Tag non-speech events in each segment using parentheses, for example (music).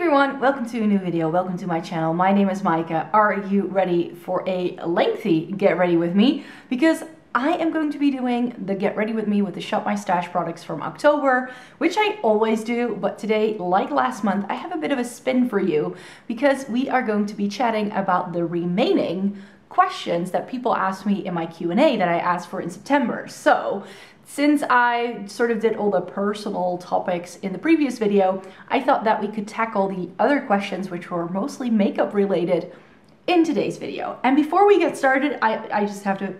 everyone, welcome to a new video, welcome to my channel. My name is Maaike. Are you ready for a lengthy get ready with me? Because I am going to be doing the get ready with me with the Shop My Stash products from October, which I always do, but today, like last month, I have a bit of a spin for you because we are going to be chatting about the remaining questions that people asked me in my Q&A that I asked for in September. So since I sort of did all the personal topics in the previous video, I thought that we could tackle the other questions which were mostly makeup related in today's video. And before we get started, I, I just have to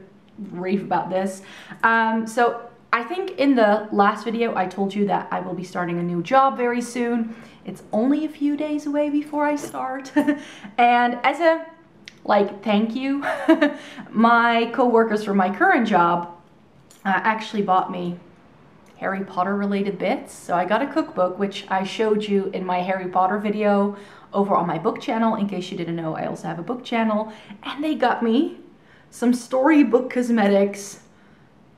rave about this. Um, so I think in the last video, I told you that I will be starting a new job very soon. It's only a few days away before I start. (laughs) and as a like thank you, (laughs) my co-workers from my current job uh, actually bought me Harry Potter related bits. So I got a cookbook, which I showed you in my Harry Potter video over on my book channel. In case you didn't know, I also have a book channel. And they got me some Storybook Cosmetics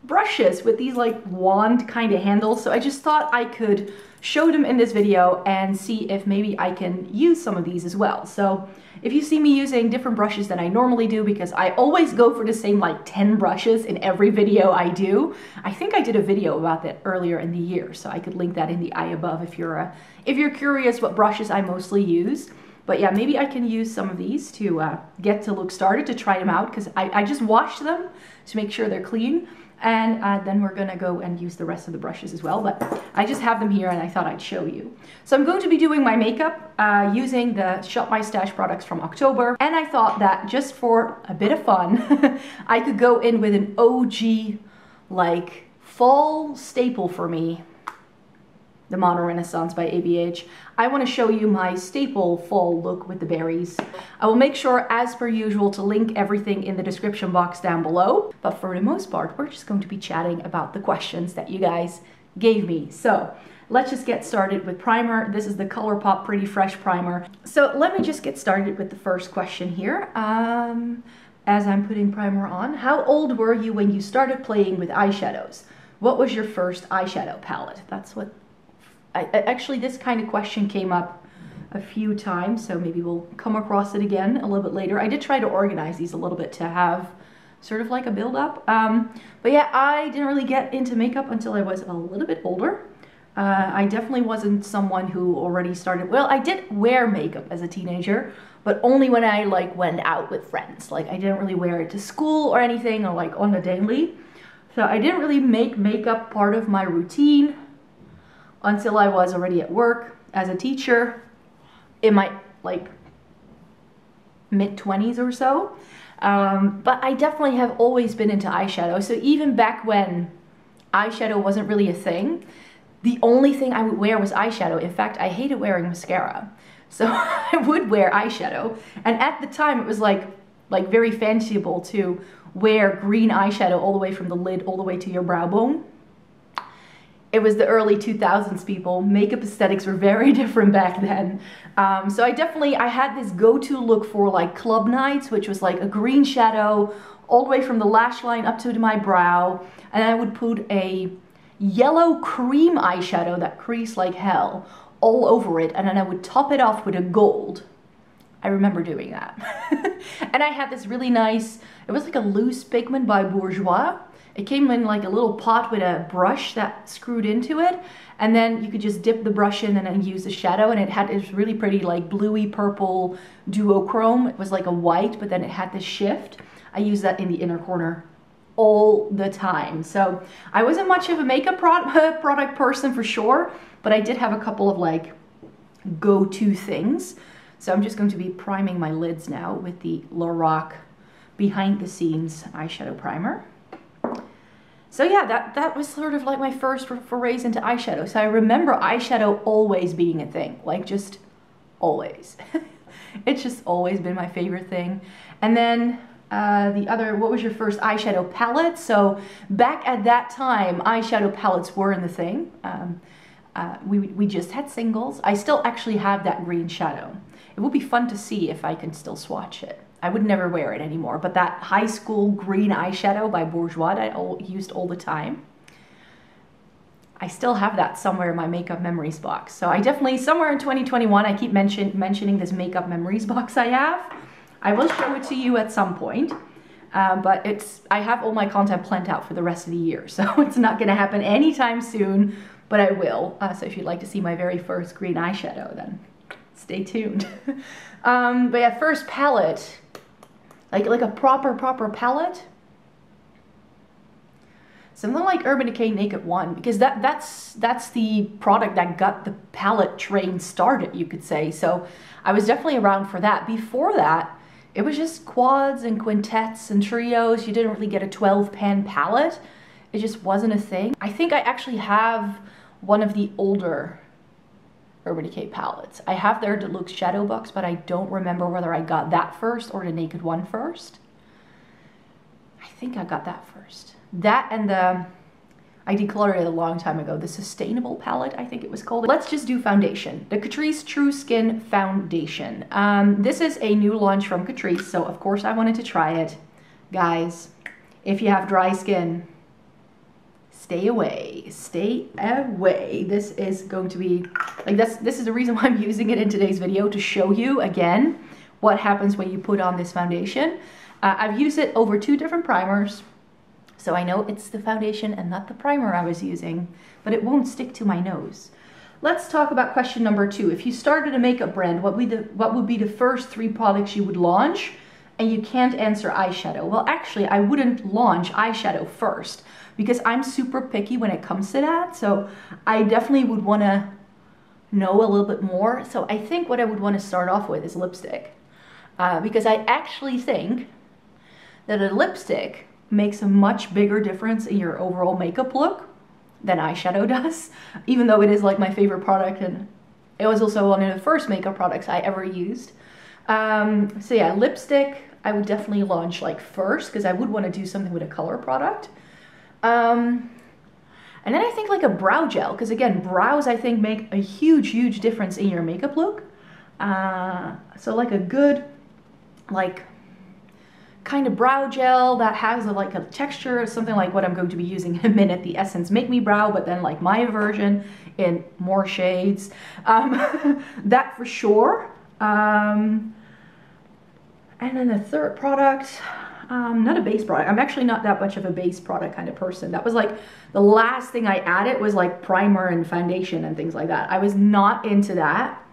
brushes with these like wand kind of handles. So I just thought I could show them in this video and see if maybe I can use some of these as well. So if you see me using different brushes than I normally do, because I always go for the same like 10 brushes in every video I do, I think I did a video about that earlier in the year, so I could link that in the eye above if you're, uh, if you're curious what brushes I mostly use. But yeah, maybe I can use some of these to uh, get to look started, to try them out, because I, I just wash them to make sure they're clean and uh, then we're gonna go and use the rest of the brushes as well but I just have them here and I thought I'd show you. So I'm going to be doing my makeup uh, using the Shop My Stash products from October and I thought that just for a bit of fun (laughs) I could go in with an OG like fall staple for me the Modern Renaissance by ABH. I want to show you my staple fall look with the berries. I will make sure, as per usual, to link everything in the description box down below. But for the most part, we're just going to be chatting about the questions that you guys gave me. So let's just get started with primer. This is the ColourPop Pretty Fresh Primer. So let me just get started with the first question here. Um, as I'm putting primer on, how old were you when you started playing with eyeshadows? What was your first eyeshadow palette? That's what I, actually this kind of question came up a few times, so maybe we'll come across it again a little bit later. I did try to organize these a little bit to have sort of like a build up. Um, but yeah, I didn't really get into makeup until I was a little bit older. Uh, I definitely wasn't someone who already started, well, I did wear makeup as a teenager, but only when I like went out with friends. Like I didn't really wear it to school or anything or like on the daily. So I didn't really make makeup part of my routine until I was already at work as a teacher in my like mid 20s or so. Um, but I definitely have always been into eyeshadow. So even back when eyeshadow wasn't really a thing, the only thing I would wear was eyeshadow. In fact, I hated wearing mascara. So (laughs) I would wear eyeshadow. And at the time it was like, like very fanciful to wear green eyeshadow all the way from the lid all the way to your brow bone it was the early 2000s people. Makeup aesthetics were very (laughs) different back then. Um, so I definitely, I had this go-to look for like club nights, which was like a green shadow all the way from the lash line up to my brow. And I would put a yellow cream eyeshadow that creased like hell all over it. And then I would top it off with a gold. I remember doing that. (laughs) and I had this really nice, it was like a loose pigment by Bourjois it came in like a little pot with a brush that screwed into it. And then you could just dip the brush in and use the shadow. And it had this really pretty like bluey purple duochrome. It was like a white, but then it had this shift. I use that in the inner corner all the time. So I wasn't much of a makeup pro (laughs) product person for sure, but I did have a couple of like go-to things. So I'm just going to be priming my lids now with the Lorac Behind the Scenes eyeshadow primer. So yeah, that, that was sort of like my first forays into eyeshadow. So I remember eyeshadow always being a thing, like just always. (laughs) it's just always been my favorite thing. And then uh, the other, what was your first eyeshadow palette? So back at that time, eyeshadow palettes were in the thing. Um, uh, we, we just had singles. I still actually have that green shadow. It would be fun to see if I can still swatch it. I would never wear it anymore, but that high school green eyeshadow by Bourjois that I used all the time. I still have that somewhere in my makeup memories box. So I definitely, somewhere in 2021, I keep mention, mentioning this makeup memories box I have. I will show it to you at some point. Uh, but it's I have all my content planned out for the rest of the year, (laughs) so it's not going to happen anytime soon, but I will. Uh, so if you'd like to see my very first green eyeshadow, then stay tuned. (laughs) um, but yeah, first palette, like like a proper proper palette something like Urban Decay Naked One, because that that's that's the product that got the palette train started, you could say. So I was definitely around for that. Before that, it was just quads and quintets and trios. You didn't really get a 12 pan palette. It just wasn't a thing. I think I actually have one of the older Urban Decay palettes. I have their deluxe shadow box, but I don't remember whether I got that first or the Naked One first. I think I got that first. That and the, I decluttered it a long time ago, the Sustainable palette, I think it was called. Let's just do foundation. The Catrice True Skin Foundation. Um, this is a new launch from Catrice, so of course I wanted to try it. Guys, if you have dry skin, stay away, stay away. This is going to be, like that's, this is the reason why I'm (laughs) using it in today's video to show you again what happens when you put on this foundation. Uh, I've used it over two different primers. So I know it's the foundation and not the primer I was using, but it won't stick to my nose. Let's talk about question number two. If you started a makeup brand, what would, the, what would be the first three products you would launch? And you can't answer eyeshadow. Well, actually, I wouldn't launch eyeshadow first because I'm super picky when it comes to that. So I definitely would want to know a little bit more. So I think what I would want to start off with is lipstick. Uh, because I actually think that a lipstick makes a much bigger difference in your overall makeup look than eyeshadow (laughs) does, even though it is like my favorite product and it was also one of the first makeup products I ever used. Um, so yeah, lipstick, I would definitely launch like first because I would want to do something with a color product. Um, and then I think like a brow gel, because again, brows I think make a huge, huge difference in your makeup look. Uh, so like a good, like kind of brow gel that has a, like a texture, something like what I'm going to be using in a minute, the Essence Make Me Brow, but then like my version in more shades. Um, (laughs) that for sure. Um, and then the third product, um, not a base product. I'm actually not that much of a base product kind of person. That was like the last thing I added was like primer and foundation and things like that. I was not into that.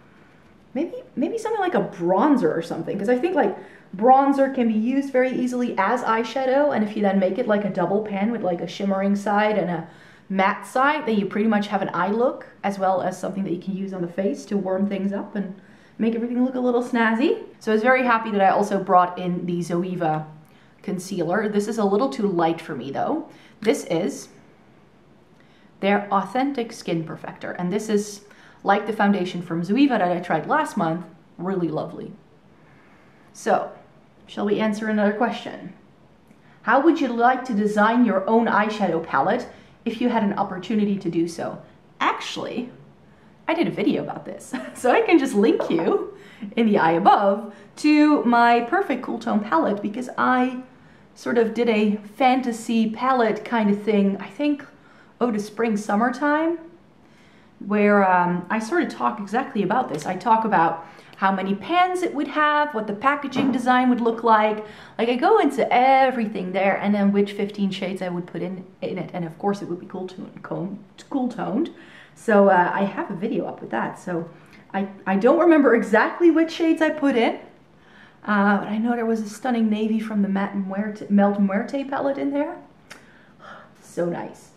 Maybe maybe something like a bronzer or something because I think like Bronzer can be used very easily as eyeshadow, and if you then make it like a double pan with like a shimmering side and a matte side, then you pretty much have an eye look, as well as something that you can use on the face to warm things up and make everything look a little snazzy. So I was very happy that I also brought in the Zoeva concealer. This is a little too light for me though. This is their Authentik Skin Perfector, and this is like the foundation from Zoeva that I tried last month, really lovely. So, Shall we answer another question? How would you like to design your own eyeshadow palette if you had an opportunity to do so? Actually, I did a video about this, (laughs) so I can just link you in the eye above to my perfect cool tone palette because I sort of did a fantasy palette kind of thing, I think oh to spring summertime, where um, I sort of talk exactly about this. I talk about how many pans it would have, what the packaging design would look like. Like I go into everything there and then which 15 shades I would put in, in it. And of course it would be cool, tone, cool toned. So uh, I have a video up with that. So I, I don't remember exactly which shades I put in. Uh, but I know there was a stunning navy from the Melt Muerte palette in there. (gasps) So nice.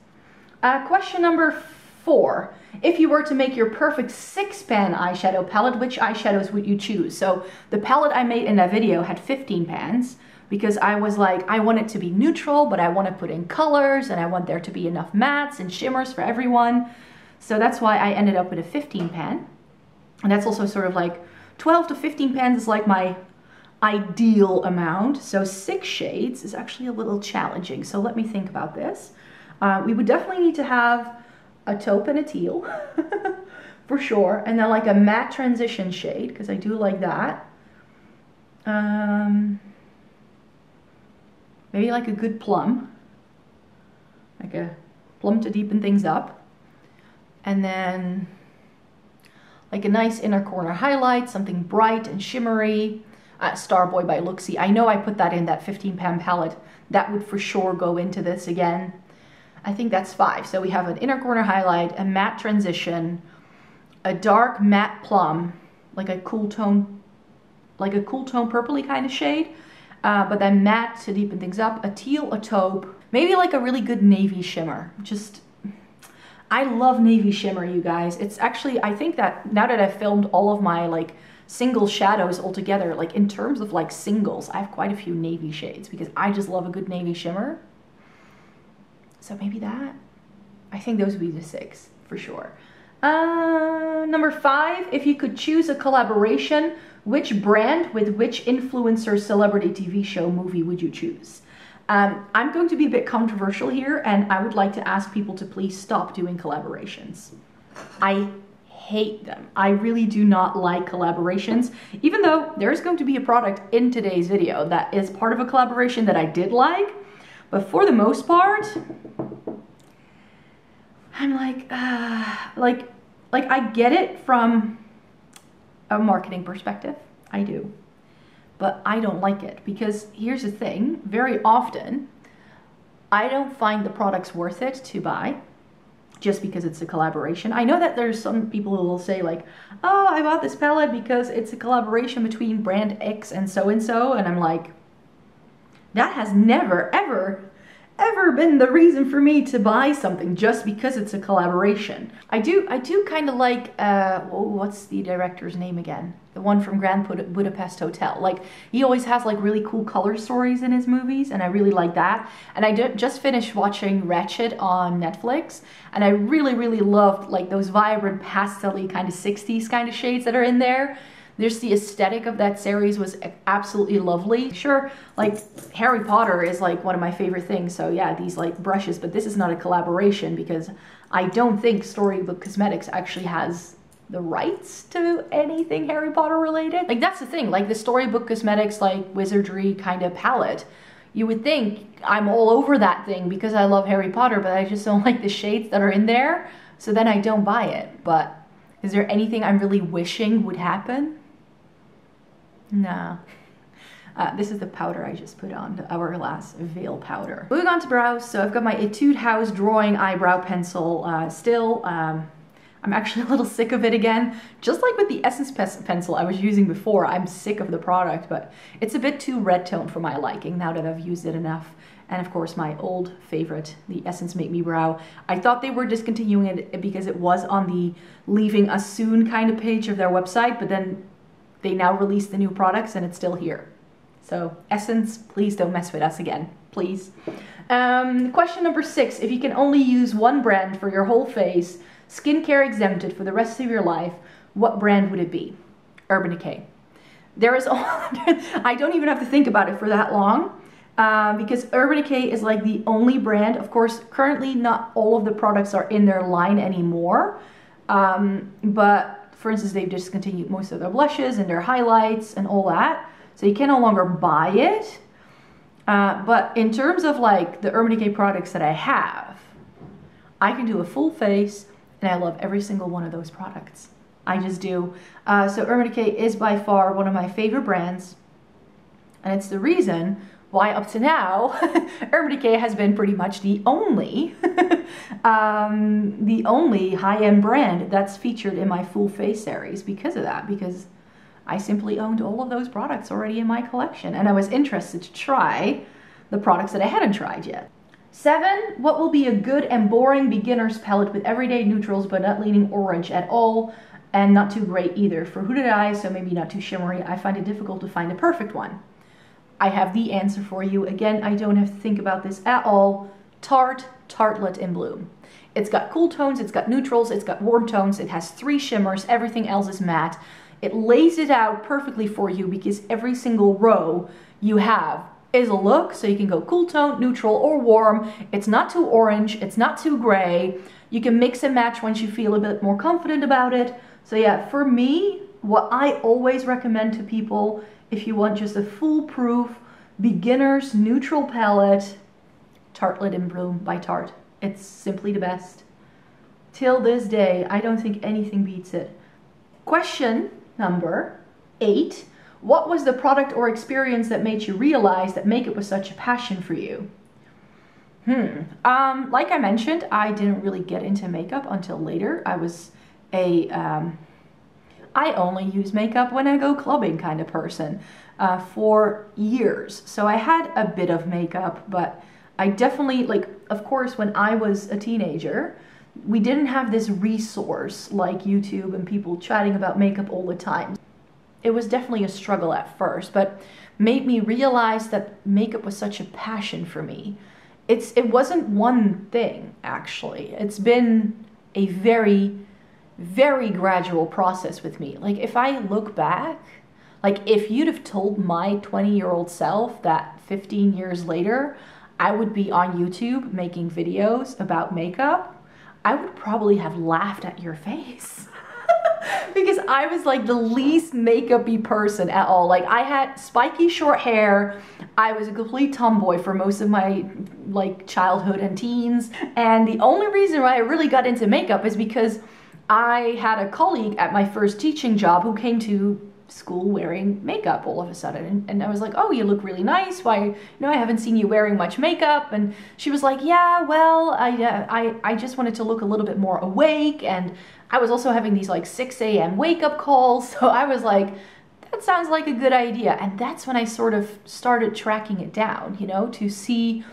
Uh, question number four. If you were to make your perfect six pan eyeshadow palette, which eyeshadows would you choose? So the palette I made in that video had 15 pans because I was like, I want it to be neutral, but I want to put in colors and I want there to be enough mattes and shimmers for everyone. So that's why I ended up with a 15 pan. And that's also sort of like 12 to 15 pans is like my ideal amount. So six shades is actually a little challenging. So let me think about this. Uh, we would definitely need to have a taupe and a teal (laughs) for sure. And then like a matte transition shade because I do like that. Um, maybe like a good plum, like a plum to deepen things up. And then like a nice inner corner highlight, something bright and shimmery. Uh, Starboy by Looxi. I know I put that in that 15 pound palette. That would for sure go into this again. I think that's five. So we have an inner corner highlight, a matte transition, a dark matte plum, like a cool tone, like a cool tone purpley kind of shade. Uh, but then matte to deepen things up, a teal, a taupe, maybe like a really good navy shimmer. Just I love navy shimmer, you guys. It's actually, I think that now that I've filmed all of my like single shadows altogether. like in terms of like singles, I have quite a few navy shades because I just love a good navy shimmer. So maybe that. I think those would be the six for sure. Uh, number five, if you could choose a collaboration, which brand with which influencer, celebrity, TV show, movie would you choose? Um, I'm going to be a bit controversial here, and I would like to ask people to please stop doing collaborations. I hate them. I really do not like collaborations, even though there's going to be a product in today's video that is part of a collaboration that I did like, but for the most part, I'm like, uh, like, like I get it from a marketing perspective. I do but I don't like it because here's the thing very often I don't find the products worth it to buy just because it's a collaboration. I know that there's some people who will say like, oh, I bought this palette because it's a collaboration between brand X and so and so, and I'm like, that has never ever ever been the reason for me to buy something just because it's a collaboration. I do I do kind of like uh oh, what's the director's name again? The one from Grand Bud Budapest Hotel. Like he always has like really cool color stories in his movies and I really like that. And I just finished watching Ratched on Netflix and I really really loved like those vibrant pastel kind of 60s kind of shades that are in there. There's the aesthetic of that series was absolutely lovely. Sure, like Harry Potter is like one of my favorite things. So yeah, these like brushes, but this is not a collaboration because I don't think Storybook Cosmetics actually has the rights to anything Harry Potter related. Like that's the thing, like the Storybook Cosmetics like wizardry kind of palette. You would think I'm all over that thing because I love Harry Potter, but I just don't like the shades that are in there. So then I don't buy it. But is there anything I'm really wishing would happen? No. Uh, this is the powder I just put on, the Hourglass Veil Powder. Moving on to brows, so I've got my Etude House Drawing Eyebrow Pencil uh, still. Um, I'm actually (laughs) a little sick of it again. Just like with the Essence pencil I was using before, I'm sick of the product, but it's a bit too red tone for my liking now that I've used it enough. And of course, my old favorite, the Essence Make Me Brow. I thought they were discontinuing it because it was on the leaving us soon kind of page of their website, but then they now release the new products and it's still here. So Essence, please don't mess with us again, please. Um, question number six, if you can only use one brand for your whole face, skincare exempted for the rest of your life, what brand would it be? Urban Decay. There is, (laughs) I don't even have to think about it for that long. Uh, because Urban Decay is like the only brand, of course, currently not all of the products are in their line anymore, um, but for instance, they've discontinued most of their blushes and their highlights and all that. So you can no longer buy it. Uh, but in terms of like the Urban Decay products that I have, I can do a full face and I love every single one of those products. I just do. Uh, so Urban Decay is by far one of my favorite brands. And it's the reason why up to now, (laughs) Urban Decay has been pretty much the only, (laughs) um, the only high-end brand that's featured in my full face series because of that, because I simply owned all of those products already in my collection and I was interested to try the products that I hadn't tried yet. Seven, what will be a good and boring beginner's palette with everyday neutrals but not leaning orange at all and not too gray either. For hooded eyes, so maybe not too shimmery, I find it difficult to find the perfect one. I have the answer for you. Again, I don't have to think about this at all. Tarte Tartelette in Bloom. It's got cool tones, it's got neutrals, it's got warm tones, it has three shimmers, everything else is matte. It lays it out perfectly for you because every single row you have is a look, so you can go cool tone, neutral, or warm. It's not too orange, it's not too gray. You can mix and match once you feel a bit more confident about it. So yeah, for me, what I always recommend to people if you want just a foolproof, beginner's neutral palette, Tartelette in Bloom by Tarte. It's simply the best. till this day, I don't think anything beats it. Question number eight. What was the product or experience that made you realize that makeup was such a passion for you? Hmm. Um, like I mentioned, I didn't really get into makeup until later. I was a, um, I only use makeup when I go clubbing kind of person uh, for years. So I had a bit of makeup, but I definitely, like, of course, when I was a teenager, we didn't have this resource like YouTube and people chatting about makeup all the time. It was definitely a struggle at first, but made me realize that makeup was such a passion for me it's it wasn't one thing actually. It's been a very very gradual process with me. Like if I look back, like if you'd have told my 20-year-old self that 15 years later I would be on YouTube making videos about makeup, I would probably have laughed at your face. (laughs) because I was like the least makeupy person at all. Like I had spiky short hair. I was a complete tomboy for most of my like childhood and teens. And the only reason why I really got into makeup is because I had a colleague at my first teaching job who came to school wearing makeup all of a sudden. And, I was like oh you look really nice. Why you know I haven't seen you wearing much makeup. And she was like yeah well I, uh, I, I just wanted to look a little bit more awake. And I was also having these like 6 a.m. wake up calls. (laughs) So I was like that sounds like a good idea. And that's when I sort of started tracking it down you know to see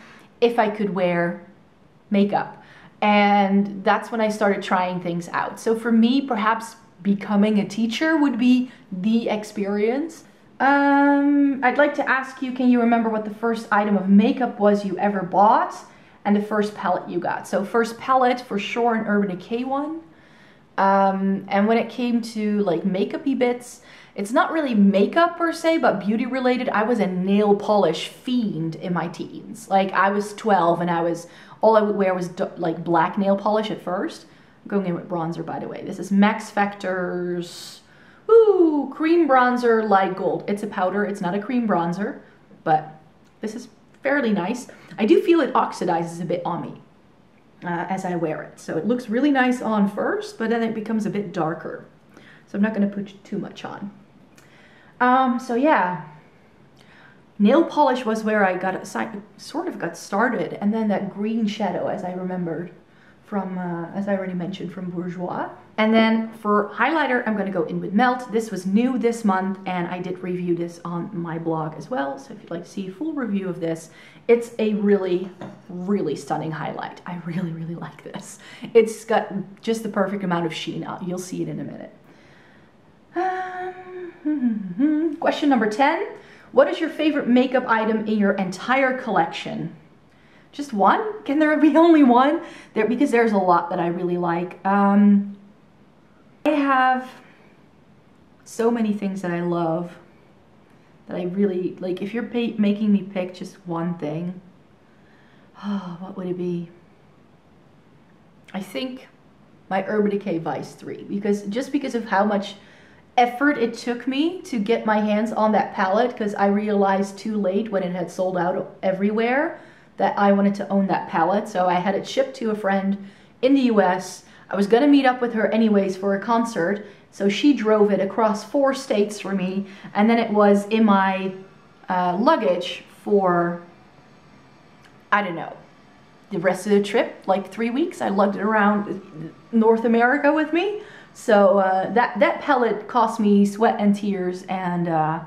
if I could wear makeup and that's when I started trying things out so for me perhaps becoming a teacher would be the experience. Um, I'd like to ask you, can you remember what the first item of makeup was you ever bought and the first palette you got? So first palette for sure an Urban Decay one. Um, and when it came to like makeupy bits, it's not really makeup per se, but beauty related. I was a nail polish fiend in my teens. Like I was 12 and I was, all I would wear was like black nail polish at first going in with bronzer, by the way. This is Max Factor's ooh, cream bronzer light gold. It's a powder. It's not a cream bronzer, but this is fairly nice. I do feel it oxidizes a bit on me uh, as I wear it. So it looks really nice on first, but then it becomes a bit darker. So I'm not going to put too much on. Um, so yeah, nail polish was where I got sort of got started, and then that green shadow, as I remembered from, uh, as I already mentioned, from Bourjois. And then for highlighter, I'm gonna go in with Melt. This was new this month and I did review this on my blog as well. So if you'd like to see a full review of this, it's a really, really stunning highlight. I really, really like this. It's got just the perfect amount of sheen. You'll see it in a minute. Um, (laughs) question number 10. What is your favorite makeup item in your entire collection? just one? Can there be (laughs) only one? There because there's a lot that I really like. Um, I have so many things that I love that I really like. If you're making me pick just one thing, oh, (sighs) what would it be? I think my Urban Decay Vice 3 because just because of how much effort it took me to get my hands on that palette because I realized too late when it had sold out everywhere that I wanted to own that palette. So I had it shipped to a friend in the US. I was gonna meet up with her anyways for a concert. So she drove it across four states for me. And then it was in my uh, luggage for, I don't know, the rest of the trip, like three weeks. I lugged it around North America with me. So uh, that, that palette cost me sweat and tears and uh,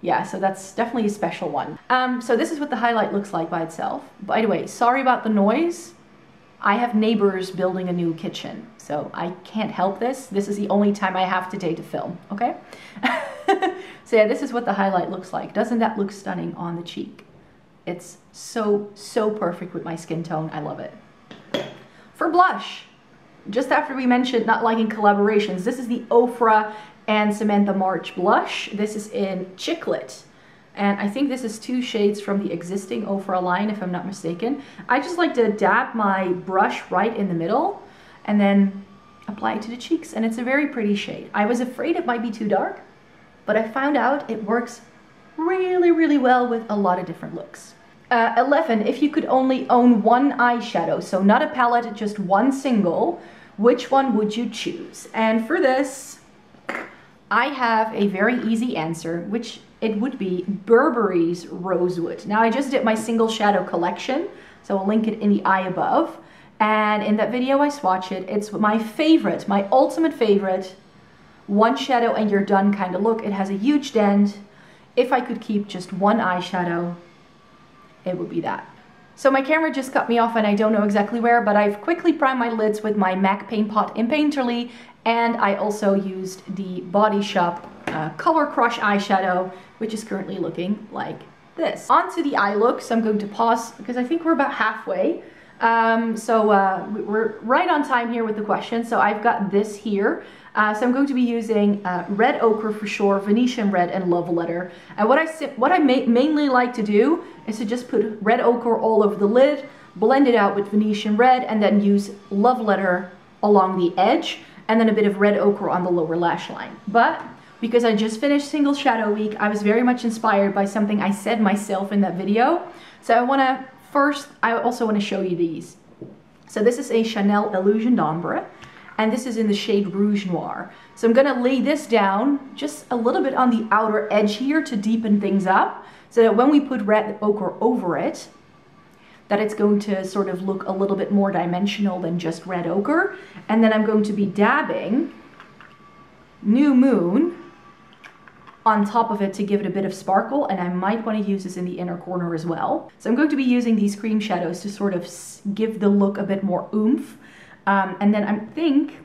yeah, so that's definitely a special one. Um, so this is what the highlight looks like by itself. By the way, sorry about the noise. I have neighbors building a new kitchen, so I can't help this. This is the only time I have today to film, okay? (laughs) so yeah, this is what the highlight looks like. Doesn't that look stunning on the cheek? It's so, so perfect with my skin tone. I love it. For blush, just after we mentioned not liking collaborations, this is the Ofra and Samantha March blush. This is in Chicklit. And I think this is two shades from the existing Ofra line, if I'm not mistaken. I just like to dab my brush right in the middle and then apply it to the cheeks. And it's a very pretty shade. I was afraid it might be too dark, but I found out it works really, really well with a lot of different looks. Uh, 11, if you could only own one eyeshadow, so not a palette, just one single, which one would you choose? And for this, I have a very easy answer, which it would be Burberry's Rosewood. Now I just did my single shadow collection, so I'll link it in the eye above. And in that video I swatch it. It's my favorite, my ultimate favorite, one shadow and you're done kind of look. It has a huge dent. If I could keep just one eyeshadow, it would be that. So my camera just cut me off and I don't know exactly where, but I've quickly primed my lids with my MAC Paint Pot in Painterly and I also used the Body Shop uh, Color Crush eyeshadow, which is currently looking like this. Onto the eye look, so I'm going to pause because I think we're about halfway. Um, so uh, we're right on time here with the question. So I've got this here. Uh, so I'm going to be using uh, red ochre for sure, Venetian red, and love letter. And what I what I ma mainly like to do is to just put red ochre all over the lid, blend it out with Venetian red, and then use love letter along the edge and then a bit of red ochre on the lower lash line. But because I just finished Single Shadow Week, I was very much inspired by something I said myself in that video. So I wanna first, I also wanna show you these. So this is a Chanel Illusion d'Ombre, and this is in the shade Rouge Noir. So I'm gonna lay this down just a little bit on the outer edge here to deepen things up, so that when we put red ochre over it, that it's going to sort of look a little bit more dimensional than just red ochre. And then I'm going to be dabbing New Moon on top of it to give it a bit of sparkle and I might want to use this in the inner corner as well. So I'm going to be using these cream shadows to sort of give the look a bit more oomph. Um, and then I think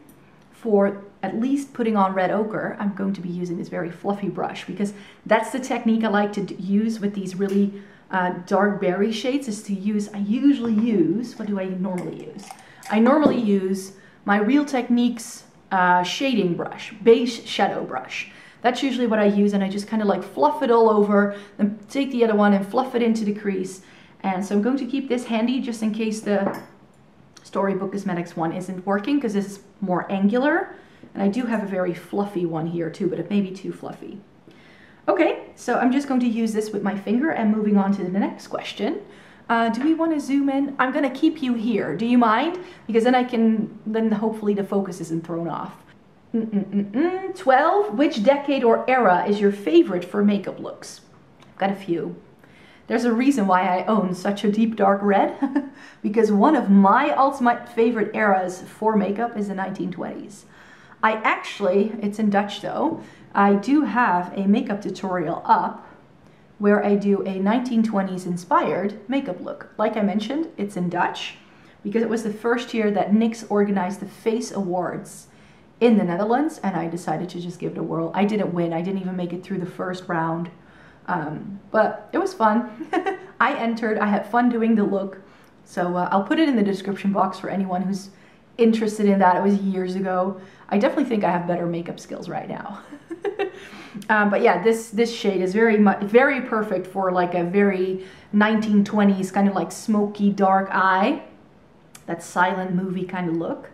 for at least putting on red ochre, I'm going to be using this very fluffy brush because that's the technique I like to use with these really uh, dark berry shades is to use, I usually use, what do I normally use? I normally use my Real Techniques uh, shading brush, base shadow brush. That's usually what I use and I just kind of like fluff it all over, then take the other one and fluff it into the crease. And so I'm going to keep this handy just in case the Storybook Cosmetics one isn't working because this is more angular. And I do have a very fluffy one here too, but it may be too fluffy. Okay, so I'm just going to use this with my finger and moving on to the next question. Uh, do we want to zoom in? I'm going to keep you here. Do you mind? Because then I can, then hopefully the focus isn't thrown off. Mm -mm -mm 12. Which decade or era is your favorite for makeup looks? I've got a few. There's a reason why I own such a deep dark red. (laughs) because one of my ultimate favorite eras for makeup is the 1920s. I actually, it's in Dutch though, I do have a makeup tutorial up where I do a 1920s inspired makeup look. Like I mentioned, it's in Dutch because it was the first year that NYX organized the Face Awards in the Netherlands and I decided to just give it a whirl. I didn't win, I didn't even make it through the first round, um, but it was fun. (laughs) I entered, I had fun doing the look, so uh, I'll put it in the description box for anyone who's interested in that. It was years ago. I definitely think I have better makeup skills right now. (laughs) um, but yeah, this this shade is very much very perfect for like a very 1920s kind of like smoky dark eye. That silent movie kind of look.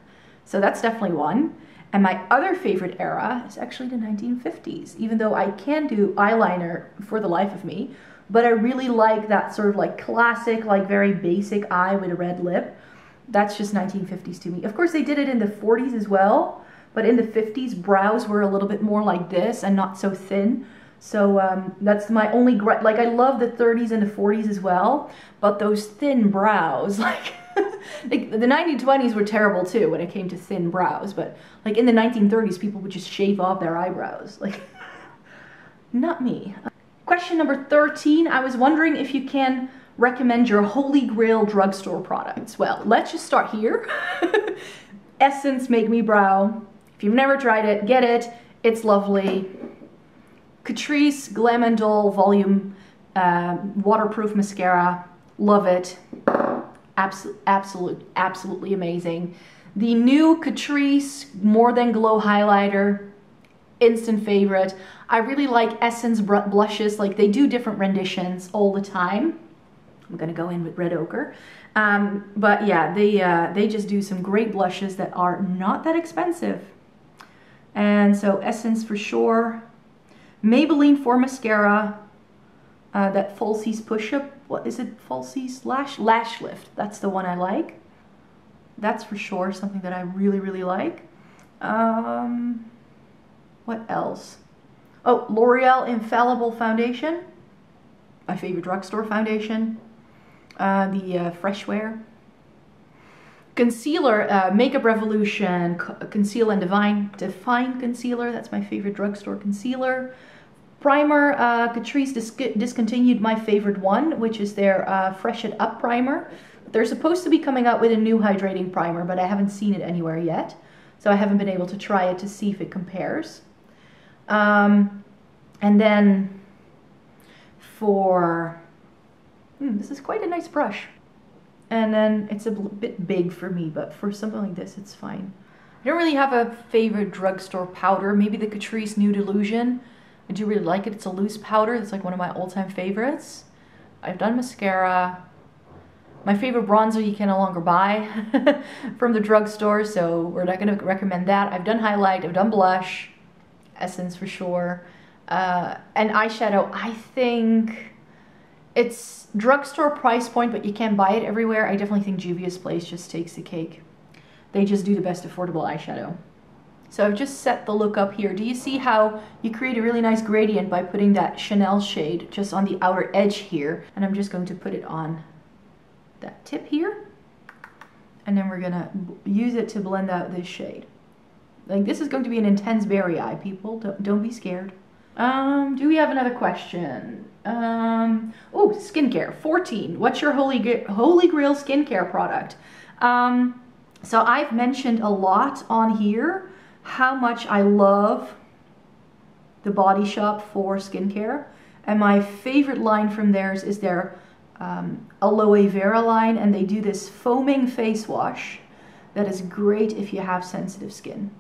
So that's definitely one. And my other favorite era is actually the 1950s, even though I can do eyeliner for the life of me. But I really like that sort of like classic, like very basic eye with a red lip. That's just 1950s to me. Of course, they did it in the 40s as well, but in the 50s, brows were a little bit more like this and not so thin. So um, that's my only, like I love the 30s and the 40s as well, but those thin brows, (laughs) like, like the 1920s were terrible too when it came to thin brows, but like in the 1930s, people would just shave off their eyebrows. Like, (laughs) not me. Question number 13, I was wondering if you can recommend your holy grail drugstore products. Well, let's just start here. (laughs) Essence Make Me Brow if you've never tried it, get it. It's lovely. Catrice Glam and Doll Volume uh, Waterproof Mascara. Love it. Absol absolute, absolutely amazing. The new Catrice More Than Glow Highlighter. Instant favorite. I really like Essence blushes. Like they do different renditions all the time. I'm gonna go in with red ochre. Um, but yeah, they, uh, they just do some great blushes that are not that expensive. And so Essence for sure. Maybelline for mascara. Uh, that Falsies push-up. What is it? Falsies Lash? Lash Lift. That's the one I like. That's for sure something that I really, really like. Um, what else? Oh, L'Oreal Infallible Foundation. My favorite drugstore foundation. Uh, the uh, Freshwear. Concealer, uh, Makeup Revolution, Conceal and Divine, Define Concealer. That's my favorite drugstore concealer. Primer, uh, Catrice dis discontinued my favorite one, which is their uh, Fresh It Up Primer. They're supposed to be coming out with a new hydrating primer, but I haven't seen it anywhere yet. So I haven't been able to try it to see if it compares. Um, and then for, hmm, this is quite a nice brush. And then it's a bit big for me, but for something like this, it's fine. I don't really have a favorite drugstore powder. Maybe the Catrice Nude Illusion. I do really like it. It's a loose powder. It's like one of my all-time favorites. I've done mascara. My favorite bronzer you can no longer buy (laughs) from the drugstore, so we're not going to recommend that. I've done highlight. I've done blush. Essence for sure. Uh, and eyeshadow, I think it's drugstore price point, but you can't buy it everywhere. I definitely think Juvia's Place just takes the cake. They just do the best affordable eyeshadow. So I've just set the look up here. Do you see how you create a really nice gradient by putting that Chanel shade just on the outer edge here? And I'm just going to put it on that tip here. And then we're gonna use it to blend out this shade. Like this is going to be an intense berry eye, people. Don't, don't be scared. Um, do we have another question? Um, oh, skincare. 14. What's your holy, holy grail skincare product? Um, so I've mentioned a lot on here how much I love the Body Shop for skincare. And my favorite line from theirs is their um, aloe vera line. And they do this foaming face wash that is great if you have sensitive skin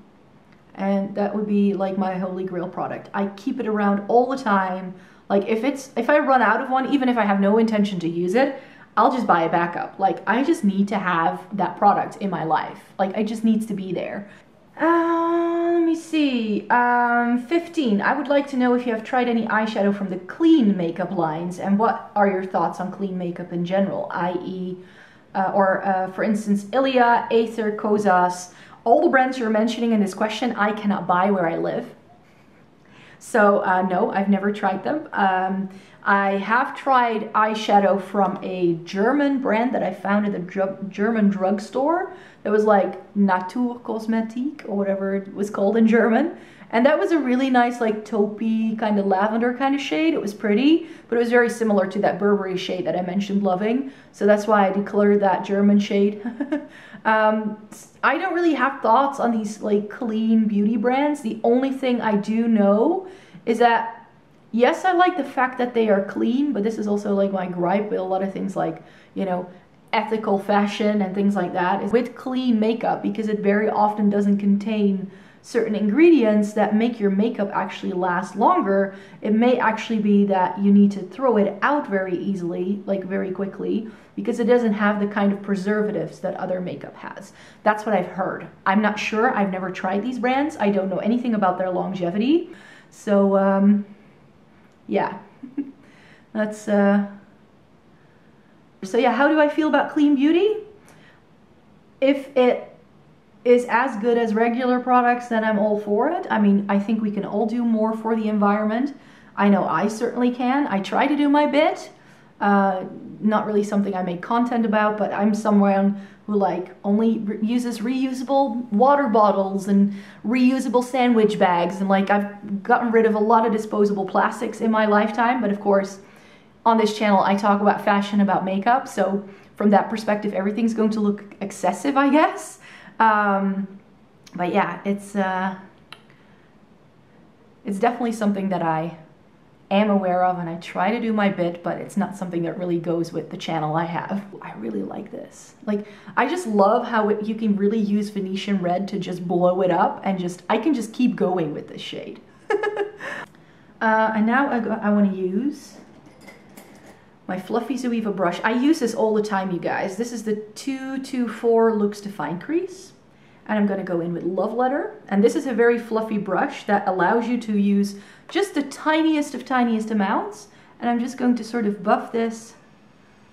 and that would be like my holy grail product. I keep it around all the time. Like if it's if I run out of one, even if I have no intention to use it, I'll just buy a backup. Like I just need to have that product in my life. Like it just needs to be there. Uh, let me see. Um, 15. I would like to know if you have tried any eyeshadow from the clean makeup lines and what are your thoughts on clean makeup in general, i.e., uh, or uh, for instance, Ilia, Aether, Kosas, all the brands you're mentioning in this question, I cannot buy where I live. So uh, no, I've never tried them. Um, I have tried eyeshadow from a German brand that I found at a dr German drugstore. That was like Naturkosmetik or whatever it was called in German. And that was a really nice like taupey kind of lavender kind of shade. It was pretty, but it was very similar to that Burberry shade that I mentioned loving. So that's why I declared that German shade. (laughs) um, I don't really have thoughts on these like clean beauty brands. The only thing I do know is that yes, I like the fact that they are clean, but this is also like my gripe with a lot of things like, you know, ethical fashion and things like that is with clean makeup because it very often doesn't contain certain ingredients that make your makeup actually last longer, it may actually be that you need to throw it out very easily, like very quickly, because it doesn't have the kind of preservatives that other makeup has. That's what I've heard. I'm not sure. I've never tried these brands. I don't know anything about their longevity. So, um, yeah. (laughs) That's, uh... So yeah, how do I feel about clean beauty? If it is as good as regular products, then I'm all for it. I mean, I think we can all do more for the environment. I know I certainly can. I try to do my bit. Uh, not really something I make content about, but I'm someone who like only re uses reusable water bottles and reusable sandwich bags. And like I've gotten rid of a lot of disposable plastics in my lifetime. But of course, on this channel, I talk about fashion, about makeup. So from that perspective, everything's going to look excessive, I guess. Um, but yeah, it's uh, it's definitely something that I am aware of and I try to do my bit, but it's not something that really goes with the channel I have. I really like this. Like, I just love how it, you can really use Venetian red to just blow it up and just, I can just keep going with this shade. (laughs) uh, and now I, I want to use my Fluffy Zoeva brush. I use this all the time, you guys. This is the 224 Luxe Define Crease. And I'm gonna go in with Love Letter. And this is a very fluffy brush that allows you to use just the tiniest of tiniest amounts. And I'm just going to sort of buff this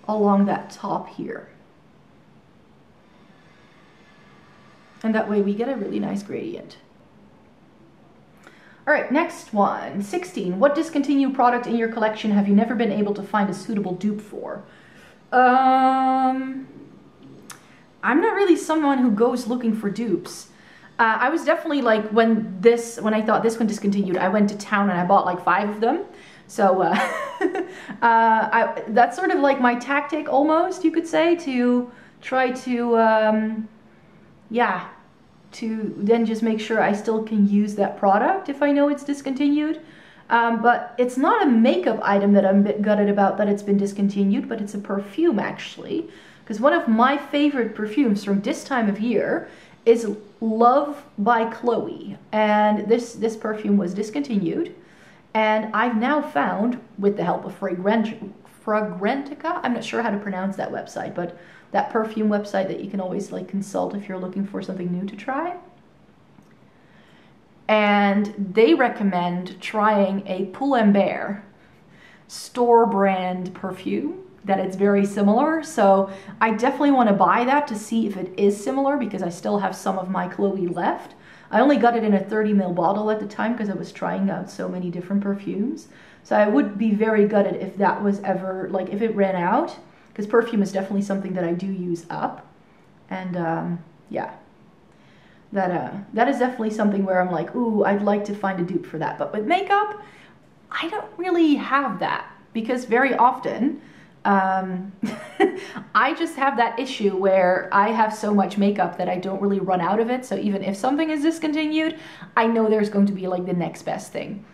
along that top here. And that way we get a really nice gradient. All right, next one, 16. What discontinued product in your collection have you never been able to find a suitable dupe for? Um, I'm not really someone who goes looking for dupes. Uh, I was definitely like when this, when I thought this one discontinued, I went to town and I bought like five of them. So uh, (laughs) uh, I, that's sort of like my tactic almost, you could say, to try to, um, yeah, to then just make sure I still can use that product if I know it's discontinued. Um, but it's not a makeup item that I'm a bit gutted about that it's been discontinued, but it's a perfume actually. Because one of my favorite perfumes from this time of year is Love by Chloe. And this, this perfume was discontinued. And I've now found, with the help of Fragrant, Fragrantica, I'm not sure how to pronounce that website, but that perfume website that you can always like consult if you're looking for something new to try. And they recommend trying a Pull&Bear store brand perfume that it's very similar. So I definitely want to buy that to see if it is similar because I still have some of my Chloe left. I only got it in a 30 ml bottle at the time because I was trying out so many different perfumes. So I would be very gutted if that was ever, like if it ran out because perfume is definitely something that I do use up. And um, yeah, that, uh, that is definitely something where I'm like, ooh, I'd like to find a dupe for that. But with makeup, I don't really have that because very often um, (laughs) I just have that issue where I have so much makeup that I don't really run out of it. So even if something is discontinued, I know there's going to be like the next best thing.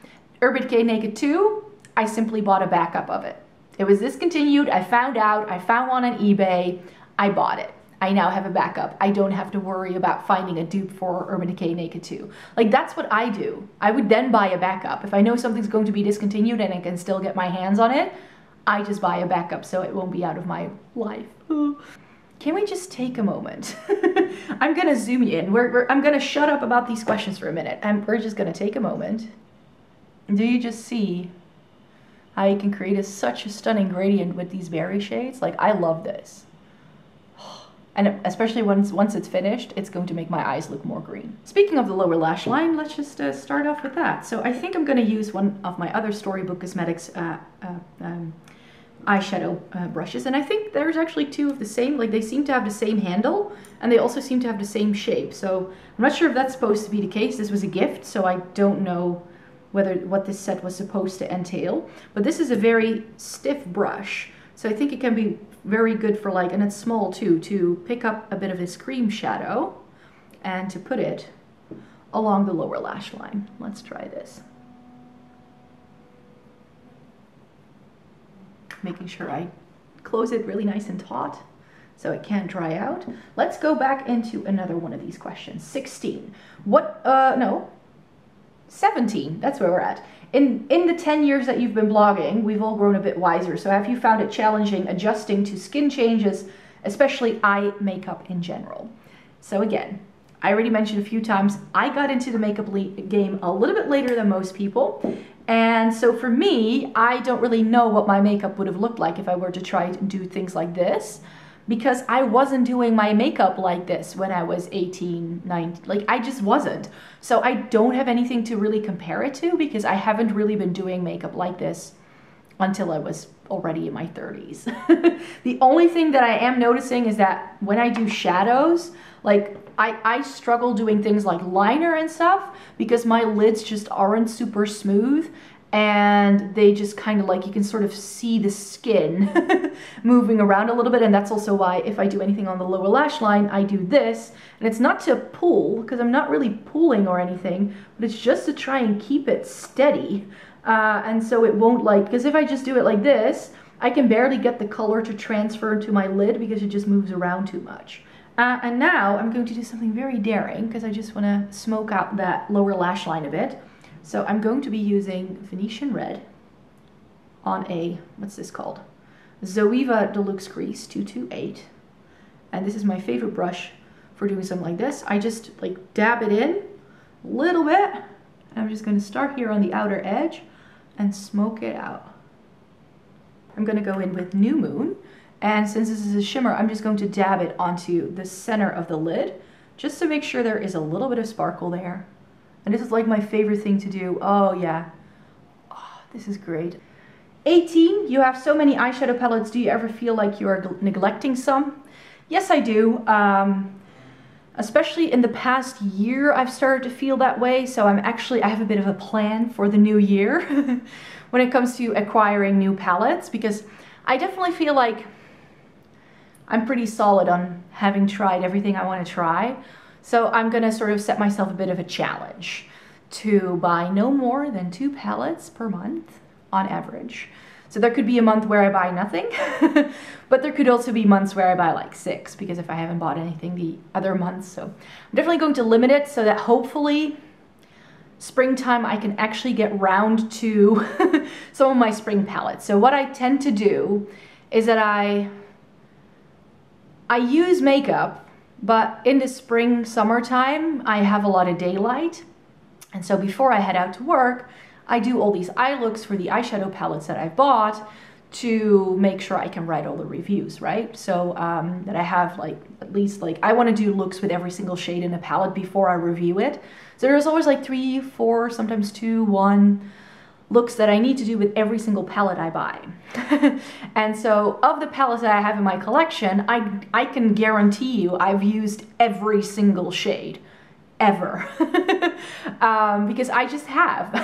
Urban Decay Naked 2, I simply bought a backup of it. It was discontinued. I found out. I found one on eBay. I bought it. I now have a backup. I don't have to worry about finding a dupe for Urban Decay Naked 2. Like that's what I do. I would then buy a backup. If I know something's going to be discontinued and I can still get my hands on it, I just buy a backup so it won't be out of my life. (gasps) Can we just take a moment? (laughs) I'm gonna zoom in. We're, we're, I'm gonna shut up about these questions for a minute and we're just gonna take a moment. Do you just see how you can create such a stunning gradient with these berry shades. Like, I love this. (sighs) And especially once, once it's finished, it's going to make my eyes look more green. Speaking of the lower lash line, let's just uh, start off with that. So I think I'm going to use one of my other Storybook Cosmetics uh, uh, um, eyeshadow uh, brushes. And I think there's actually two of the same, like they seem to have the same handle and they also seem to have the same shape. So I'm not sure if that's supposed to be the case. This was a gift, so I don't know whether what this set was supposed to entail. But this is a very stiff brush. So I think it can be very good for like, and it's small too, to pick up a bit of this cream shadow and to put it along the lower lash line. Let's try this. Making sure I close it really nice and taut so it can't dry out. Let's go back into another one of these questions. 16. What, uh, no, 17, that's where we're at. In, in the 10 years that you've been blogging, we've all grown a bit wiser. So have you found it challenging adjusting to skin changes, especially eye makeup in general? So again, I already mentioned a few times, I got into the makeup game a little bit later than most people. And so for me, I don't really know what my makeup would have looked like if I were to try to do things like this because I wasn't doing my makeup like this when I was 18, 19. Like, I just wasn't. So I don't have anything to really compare it to because I haven't really been doing makeup like this until I was already in my 30s. (laughs) the only thing that I am noticing is that when I do shadows, like I, I struggle doing things like liner and stuff because my lids just aren't super smooth and they just kind of like, you can sort of see the skin (laughs) moving around a little bit. And that's also why if I do anything on the lower lash line, I do this. And it's not to pull, because I'm not really pulling or anything, but it's just to try and keep it steady. Uh, and so it won't like, because if I just do it like this, I can barely get the color to transfer to my lid because it just moves around too much. Uh, and now I'm going to do something very daring because I just want to smoke out that lower lash line a bit. So I'm going to be using Venetian Red on a, what's this called? Zoeva Deluxe Crease 228. And this is my favorite brush for doing something like this. I just like dab it in a little bit. I'm just going to start here on the outer edge and smoke it out. I'm going to go in with New Moon. And since this is a shimmer, I'm just going to dab it onto the center of the lid just to make sure there is a little bit of sparkle there. And this is like my favorite thing to do. Oh yeah, oh, this is great. 18, you have so many eyeshadow palettes. Do you ever feel like you are neglecting some? Yes, I do. Um, especially in the past year, I've started to feel that way. So I'm actually, I have a bit of a plan for the new year (laughs) when it comes to acquiring new palettes because I definitely feel like I'm pretty solid on having tried everything I want to try. So I'm going to sort of set myself a bit of a challenge to buy no more than two palettes per month on average. So there could be a month where I buy nothing, (laughs) but there could also be months where I buy like six because if I haven't bought anything the other months. So I'm definitely going to limit it so that hopefully springtime I can actually get round to (laughs) some of my spring palettes. So what I tend to do is that I I use makeup, but in the spring, summertime, I have a lot of daylight. And so before I head out to work, I do all these eye looks for the eyeshadow palettes that I've bought to make sure I can write all the reviews, right? So um, that I have like at least like I want to do looks with every single shade in a palette before I review it. So there's always like three, four, sometimes two, one looks that I need to do with every single palette I buy. (laughs) and so of the palettes that I have in my collection, I, I can guarantee you I've used every single shade ever (laughs) um, because I just have.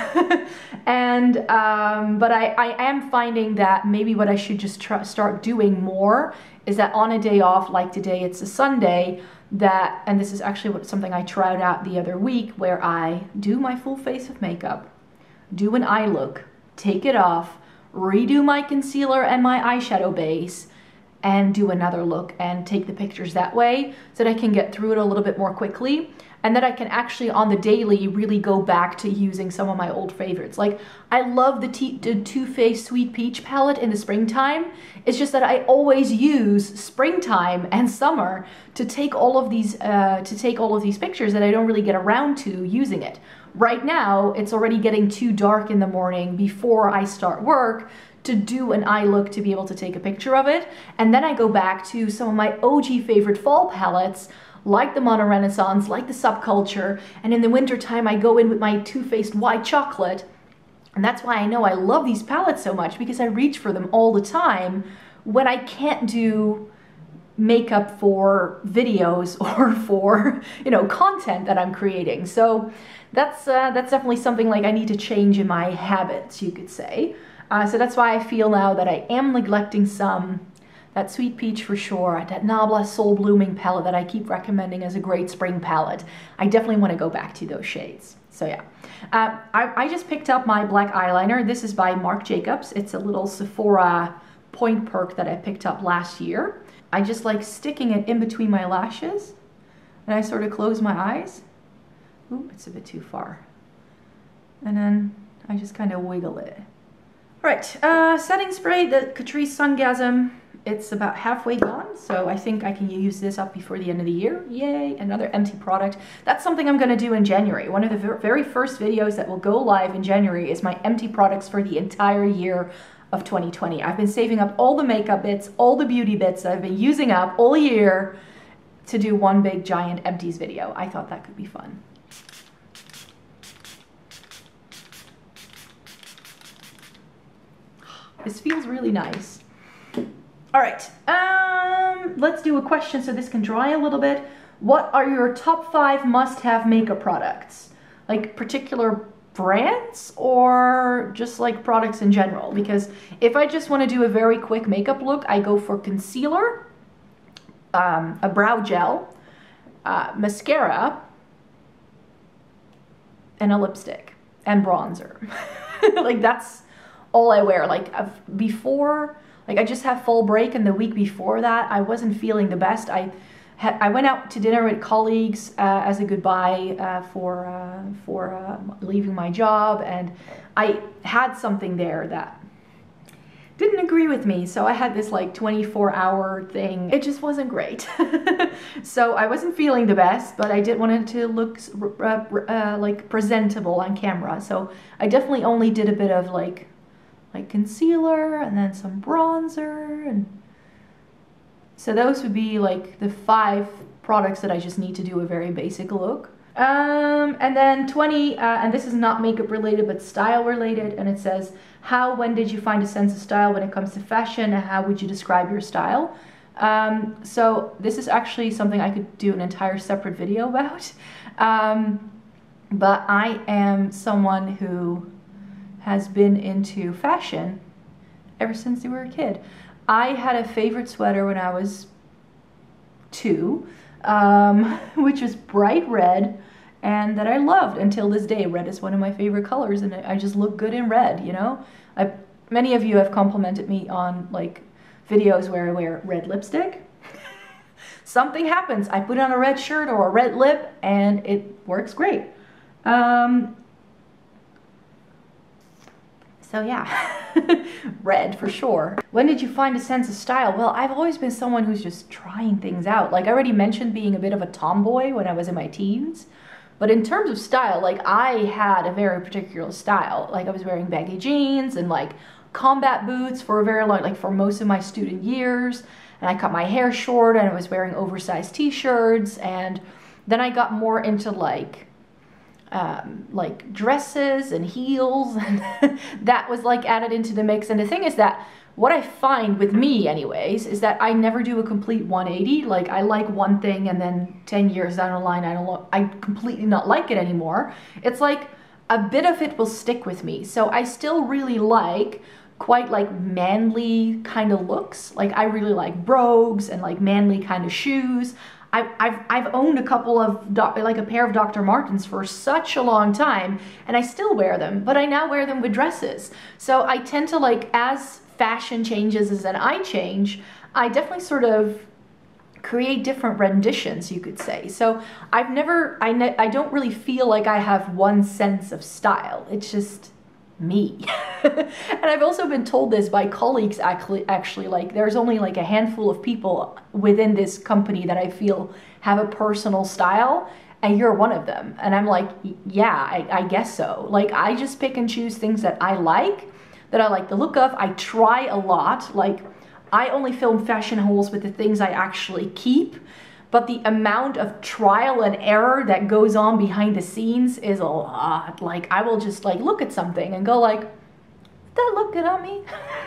(laughs) and, um, but I, I am finding that maybe what I should just start doing more is that on a day off, like today, it's a Sunday, that, and this is actually what, something I tried out the other week where I do my full face of makeup, do an eye look, take it off, redo my concealer and my eyeshadow base, and do another look and take the pictures that way so that I can get through it a little bit more quickly and that I can actually on the daily really go back to using some of my old favorites. Like I love the, Too Faced Sweet Peach palette in the springtime. It's just that I always use springtime and summer to take all of these uh, to take all of these pictures that I don't really get around to using it. Right now, it's already getting too dark in the morning before I start work to do an eye look to be able to take a picture of it. And then I go back to some of my OG favorite fall palettes like the Modern Renaissance, like the Subculture, and in the wintertime I go in with my Too Faced White Chocolate. And that's why I know I love these palettes so much because I reach for them all the time when I can't do makeup for videos (laughs) or for, you know, content that I'm creating. So that's, uh, that's definitely something like I need to change in my habits, you could say. Uh, so that's why I feel now that I am neglecting some that Sweet Peach for sure, that Nabla Soul Blooming palette that I keep recommending as a great spring palette. I definitely want to go back to those shades. So yeah, uh, I, I just picked up my black eyeliner. This is by Marc Jacobs. It's a little Sephora point perk that I picked up last year. I just like sticking it in between my lashes and I sort of close my eyes. Ooh, it's a bit too far. And then I just kind of wiggle it. All right, uh, setting spray, the Catrice Sungasm it's about halfway gone, so I think I can use this up before the end of the year. Yay, another empty product. That's something I'm gonna do in January. One of the very first videos that will go live in January is my empty products for the entire year of 2020. I've been saving up all the makeup bits, all the beauty bits that I've been using up all year to do one big giant empties video. I thought that could be fun. This feels really nice. All right, um, let's do a question so this can dry a little bit. What are your top five must-have makeup products? Like particular brands or just like products in general? Because if I just want to do a very quick makeup look, I go for concealer, um, a brow gel, uh, mascara, and a lipstick and bronzer. (laughs) like that's all I wear. Like before like I just have fall break and the week before that I wasn't feeling the best. I had, I went out to dinner with colleagues uh, as a goodbye uh, for uh, for uh, leaving my job and I had something there that didn't agree with me so I had this like 24 hour thing it just wasn't great (laughs) so I wasn't feeling the best but I did want it to look uh, uh, like presentable on camera so I definitely only did a bit of like like concealer and then some bronzer and so those would be like the five products that I just need to do a very basic look. Um, and then 20, uh, and this is not makeup related, but style related. And it says, how, when did you find a sense of style when it comes to fashion? And how would you describe your style? Um, so this is actually something I could do an entire separate video (laughs) about. Um, but I am someone who has been into fashion ever since they were a kid. I had a favorite sweater when I was two, um, (laughs) which was bright red and that I loved until this day. Red is one of my favorite colors and I just look good in red, you know? I, many of you have complimented me on like videos where I wear red lipstick. (laughs) Something happens. I put on a red shirt or a red lip and it works great. Um, so yeah, (laughs) red for sure. When did you find a sense of style? Well, I've always been someone who's just trying things out. Like I already mentioned being a bit of a tomboy when I was in my teens. But in terms of style, like I had a very particular style. Like I was wearing baggy jeans and like combat boots for a very long, like for most of my student years. And I cut my hair short and I was wearing oversized t-shirts. And then I got more into like um, like dresses and heels (laughs) and that was like added into the mix. And the thing is that what I find with me anyways is that I never do a complete 180. Like I like one thing and then 10 years down the line I don't I completely not like it anymore. It's like a bit of it will stick with me. So I still really like quite like manly kind of looks. Like I really like brogues and like manly kind of shoes. I've, I've, I've owned a couple of, like a pair of Dr. Martens for such a long time and I still wear them, but I now wear them with dresses. So I tend to like, as fashion changes as I change, I definitely sort of create different renditions, you could say. So I've never, I, ne I don't really feel like I have one sense of style. It's just, me. (laughs) and I've also been told this by colleagues actually, actually like there's only like a handful of people within this company that I feel have a personal style and you're one of them. And I'm like, yeah, I, I guess so. Like I just pick and choose things that I like, that I like the look of. I try a lot. Like I only film fashion hauls with the things I actually keep but the amount of trial and error that goes on behind the scenes is a lot. Like I will just like look at something and go like, that look good on me?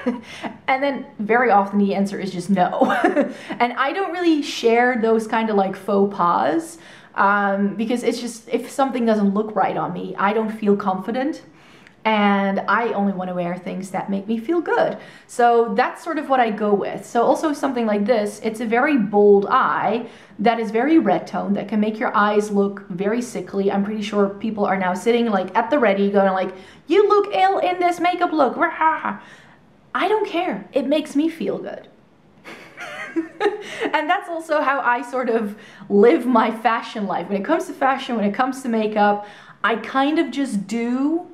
(laughs) and then very often the answer is just no. (laughs) and I don't really share those kind of like faux pas um, because it's just, if something doesn't look right on me, I don't feel confident and I only want to wear things that make me feel good. So that's sort of what I go with. So also something like this, it's a very bold eye that is very red toned that can make your eyes look very sickly. I'm pretty sure people are now sitting like at the ready going like, you look ill in this makeup look. I don't care. It makes me feel good. (laughs) and that's also how I sort of live my fashion life. When it comes to fashion, when it comes to makeup, I kind of just do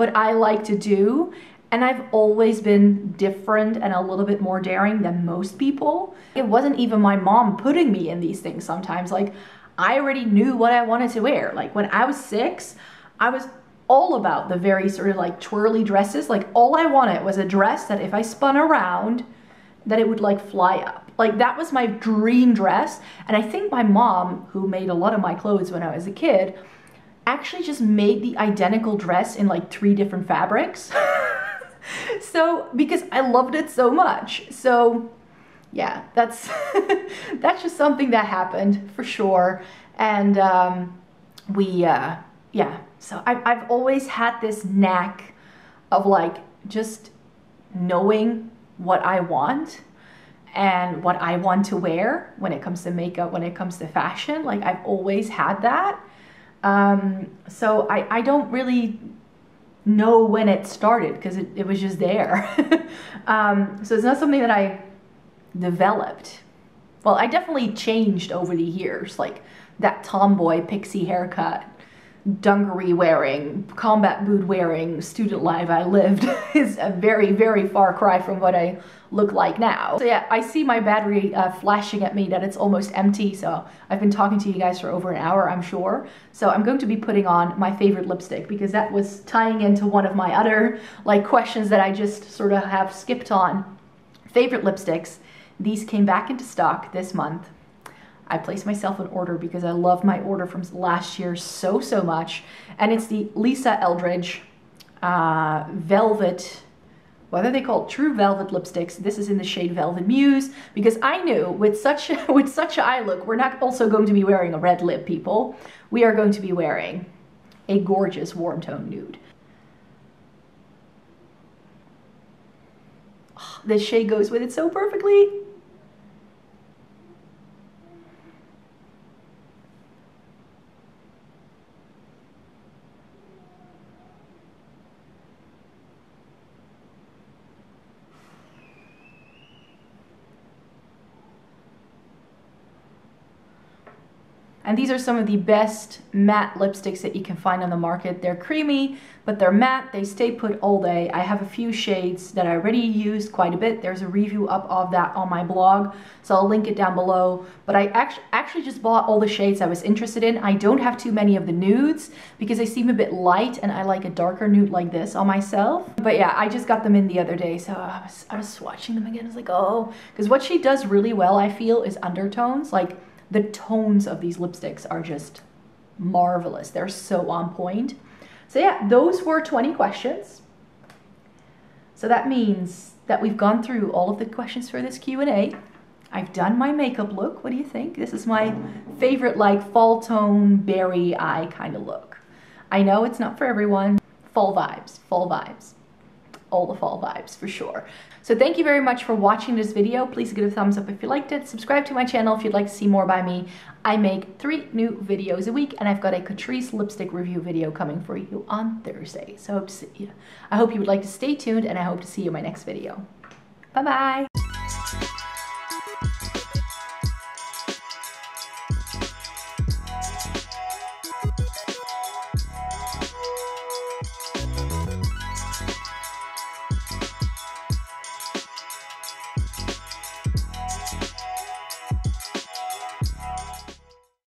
what I like to do. And I've always been different and a little bit more daring than most people. It wasn't even my mom putting me in these things sometimes. Like, I already knew what I wanted to wear. Like, when I was six, I was all about the very sort of like twirly dresses. Like, all I wanted was a dress that if I spun around, that it would like fly up. Like that was my dream dress. And I think my mom, who made a lot of my clothes when I was a kid, actually just made the identical dress in like three different fabrics. (laughs) so, because I loved it so much. So, yeah, that's (laughs) that's just something that happened for sure. And um, we, uh, yeah, so I, I've always had this knack of like just knowing what I want and what I want to wear when it comes to makeup, when it comes to fashion. Like I've always had that. Um, so I, I don't really know when it started because it, it was just there. (laughs) um, so it's not something that I developed. Well, I definitely changed over the years, like that tomboy pixie haircut dungaree wearing, combat boot wearing student life I lived (laughs) is a very, very far cry from what I look like now. So yeah, I see my battery uh, flashing at me that it's almost empty. So I've been talking to you guys for over an hour, I'm sure. So I'm going to be putting on my favorite lipstick because that was tying into one of my other like questions that I just sort of have skipped on. Favorite lipsticks. These came back into stock this month. I placed myself an order because I love my order from last year so, so much. And it's the Lisa Eldridge uh, Velvet what are they called? True Velvet lipsticks. This is in the shade Velvet Muse because I knew with such (laughs) with such an eye look, we're not also going to be wearing a red lip, people. We are going to be wearing a gorgeous warm tone nude. This shade goes with it so perfectly. And these are some of the best matte lipsticks that you can find on the market. They're creamy, but they're matte. They stay put all day. I have a few shades that I already used quite a bit. There's a review up of that on my blog, so I'll link it down below. But I actually, actually just bought all the shades I was interested in. I don't have too many of the nudes because they seem a bit light and I like a darker nude like this on myself. But yeah, I just got them in the other day, so I was, I was swatching them again. I was like, oh, because what she does really well, I feel, is undertones. Like, the tones of these lipsticks are just marvelous. They're so on point. So yeah, those were 20 questions. So that means that we've gone through all of the questions for this Q&A. I've done my makeup look. What do you think? This is my favorite like fall tone berry eye kind of look. I know it's not for everyone. Fall vibes, fall vibes all the fall vibes for sure. So thank you very much for watching this video. Please give it a thumbs up if you liked it. Subscribe to my channel if you'd like to see more by me. I make three new videos a week and I've got a Catrice lipstick review video coming for you on Thursday. So I hope. I hope you would like to stay tuned and I hope to see you in my next video. Bye bye.